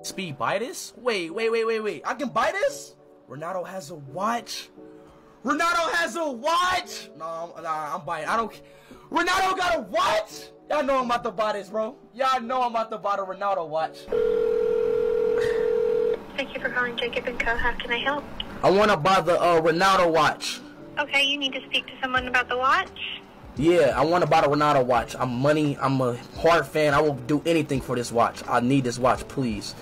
Speed buy this? Wait, wait, wait, wait, wait. I can buy this? Ronaldo has a watch. Ronaldo has a watch. No, I'm, nah, I'm buying. I don't. Ronaldo got a watch. Y'all know I'm about to buy this, bro. Y'all know I'm about to buy the Ronaldo watch. Thank you for calling Jacob and Co. How can I help? I want to buy the uh, Ronaldo watch. Okay, you need to speak to someone about the watch. Yeah, I want to buy the Ronaldo watch. I'm money. I'm a hard fan. I will do anything for this watch. I need this watch, please.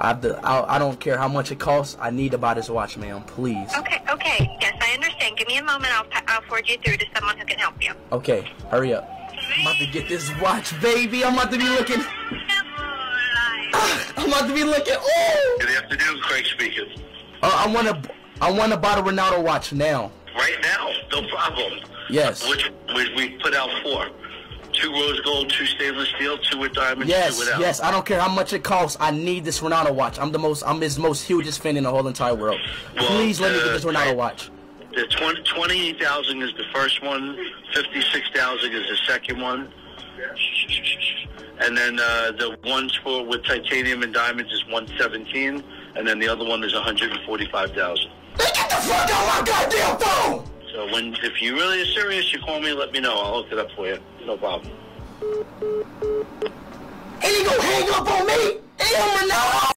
I have to, I, I don't care how much it costs. I need to buy this watch, man. Please. Okay, okay. Yes, I understand. Give me a moment. I'll, I'll forward you through to someone who can help you. Okay, hurry up. I'm about to get this watch, baby. I'm about to be looking. I'm about to be looking. Oh! Good afternoon, Craig speaking. Uh, I want to. I want to buy the Ronaldo watch now. No problem. Yes. Which we, we put out four. Two rose gold, two stainless steel, two with diamonds, two Yes, without. yes. I don't care how much it costs. I need this Ronaldo watch. I'm the most. I'm his most hugest fan in the whole entire world. Well, Please let me get uh, this Ronaldo watch. The 20 28,000 is the first one, 56,000 is the second one. And then uh, the ones for with titanium and diamonds is 117, and then the other one is 145,000. Get the fuck out my goddamn phone! So when if you really are serious, you call me, let me know. I'll hook it up for you. No problem. And he gonna hang up on me? Damn Ronaldo!